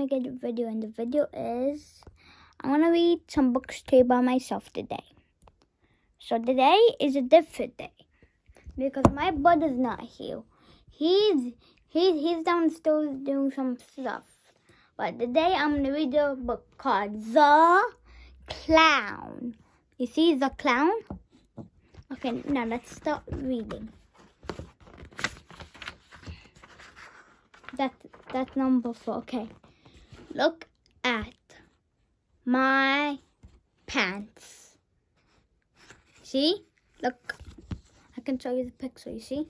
make a video, and the video is I'm gonna read some books to you by myself today. So today is a different day because my brother's not here. He's he's he's downstairs doing some stuff. But today I'm gonna read a book called The Clown. You see the clown? Okay, now let's start reading. That that's number four. Okay. Look at my pants. See? Look. I can show you the picture, you see?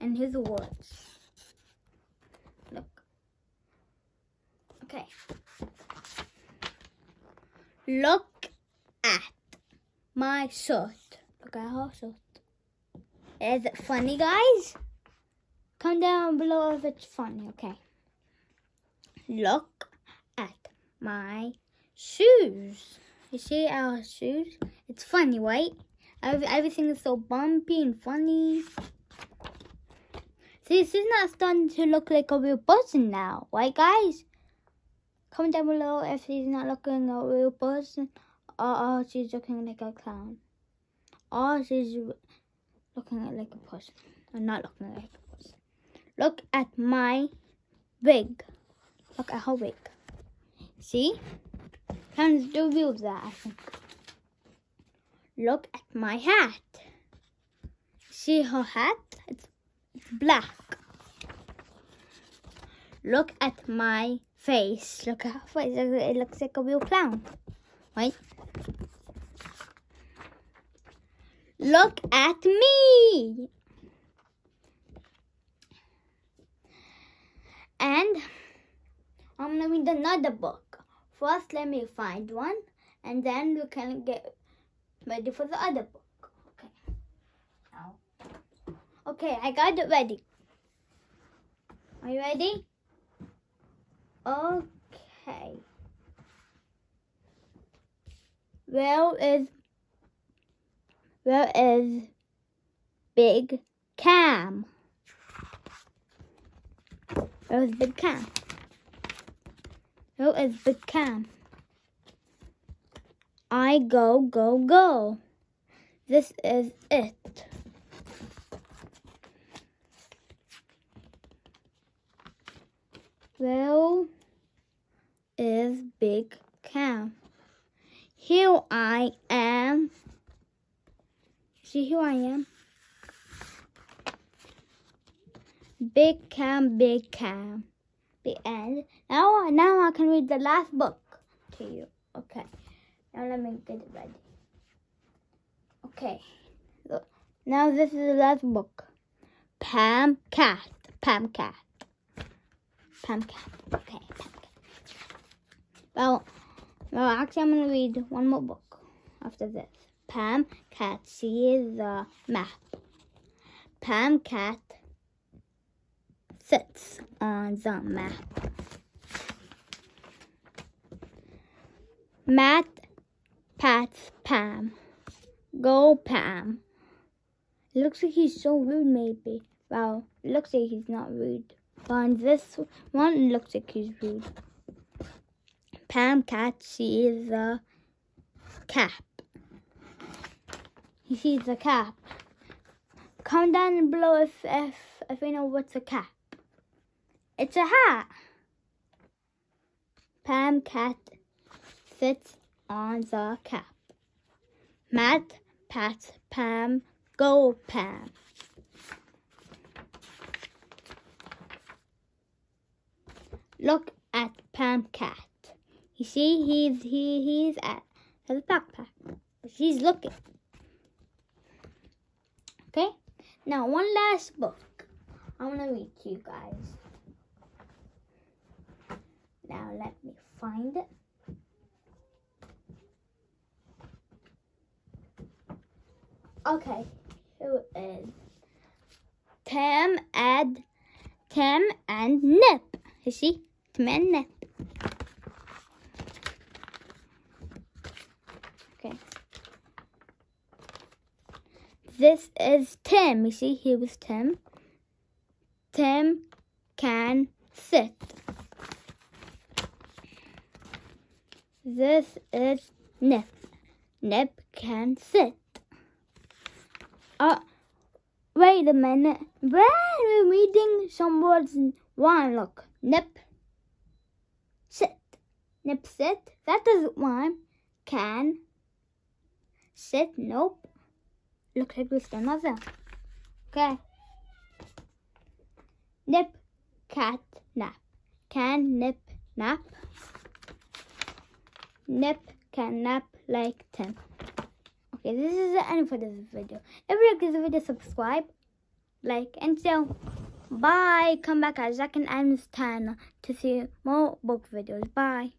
And here's the words. Look. Okay. Look at my shirt. Look at her shirt. Is it funny, guys? Come down below if it's funny, okay? Look at my shoes. You see our shoes? It's funny, right? Every, everything is so bumpy and funny. See, is not starting to look like a real person now, right, guys? Comment down below if he's not looking a real person or, or she's looking like a clown. Or she's looking like a person. Or not looking like a person. Look at my wig. Look at her wig. See? Can do of that. Look at my hat. See her hat? It's black. Look at my face. Look at her face. It looks like a real clown. Right? Look at me. And I'm gonna read another book. First, let me find one, and then we can get ready for the other book. Okay. Okay, I got it ready. Are you ready? Okay. Where is where is Big Cam? Where is Big Cam? Is Big Cam? I go, go, go. This is it. Where is Big Cam? Here I am. See who I am? Big Cam, Big Cam. The end. Now, now I can read the last book to you. Okay. Now let me get it ready. Okay. Now this is the last book. Pam Cat. Pam Cat. Pam Cat. Okay, Pam Cat. Well, well, actually, I'm gonna read one more book after this. Pam Cat sees the map. Pam Cat sits on the map. Matt pats Pam. Go Pam. Looks like he's so rude maybe. Well, looks like he's not rude. But on this one, looks like he's rude. Pam Cat sees the cap. He sees the cap. Comment down below if, if, if you know what's a cap. It's a hat. Pam Cat sits on the cap. Matt pats Pam. Go Pam. Look at Pam Cat. You see, he's he he's at his backpack. She's looking. Okay. Now one last book. I'm gonna read to you guys. Now let me find it. Okay, here it is. Tim and Tim and Nip. You see? Tim and Nip. Okay. This is Tim. You see, here was Tim. Tim can sit. This is Nip. Nip can sit. Uh, wait a minute. We're reading some words. One, look. Nip. Sit. Nip sit. That doesn't rhyme. Can. Sit. Nope. Looks like there's another. Okay. Nip. Cat. Nap. Can nip nap. Nip can nap like Tim. Okay, this is the end for this video. If you like this video, subscribe, like, and so bye. Come back at Zak and Adam's channel to see more book videos. Bye.